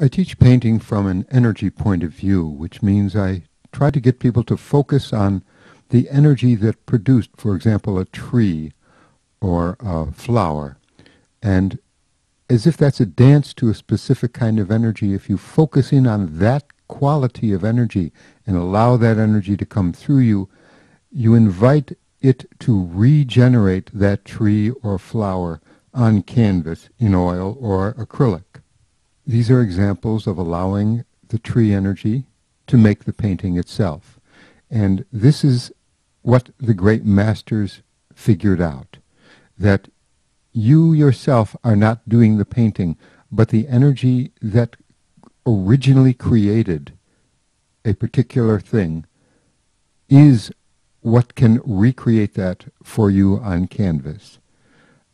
I teach painting from an energy point of view, which means I try to get people to focus on the energy that produced, for example, a tree or a flower. And as if that's a dance to a specific kind of energy, if you focus in on that quality of energy and allow that energy to come through you, you invite it to regenerate that tree or flower on canvas in oil or acrylic. These are examples of allowing the tree energy to make the painting itself. And this is what the great masters figured out, that you yourself are not doing the painting, but the energy that originally created a particular thing is what can recreate that for you on canvas.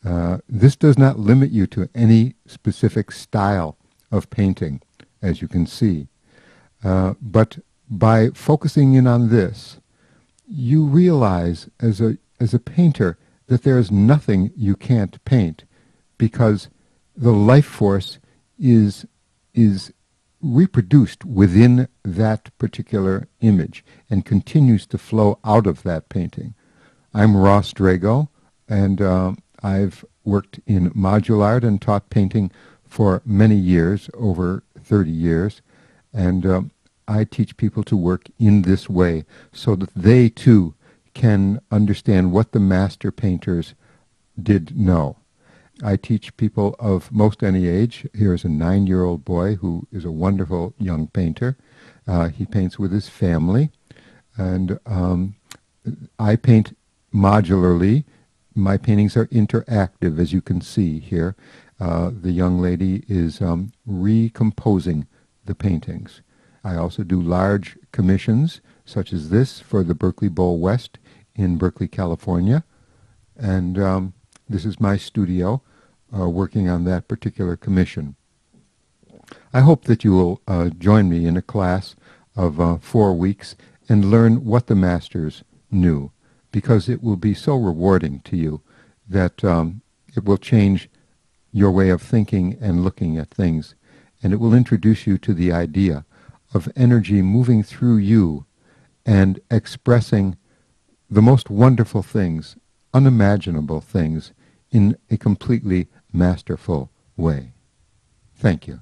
Uh, this does not limit you to any specific style of painting, as you can see. Uh, but by focusing in on this, you realize as a, as a painter that there is nothing you can't paint because the life force is, is reproduced within that particular image and continues to flow out of that painting. I'm Ross Drago, and uh, I've worked in modular art and taught painting for many years, over 30 years, and uh, I teach people to work in this way so that they too can understand what the master painters did know. I teach people of most any age. Here's a nine-year-old boy who is a wonderful young painter. Uh, he paints with his family, and um, I paint modularly. My paintings are interactive, as you can see here. Uh, the young lady is um, recomposing the paintings. I also do large commissions, such as this, for the Berkeley Bowl West in Berkeley, California. And um, this is my studio uh, working on that particular commission. I hope that you will uh, join me in a class of uh, four weeks and learn what the masters knew, because it will be so rewarding to you that um, it will change your way of thinking and looking at things, and it will introduce you to the idea of energy moving through you and expressing the most wonderful things, unimaginable things, in a completely masterful way. Thank you.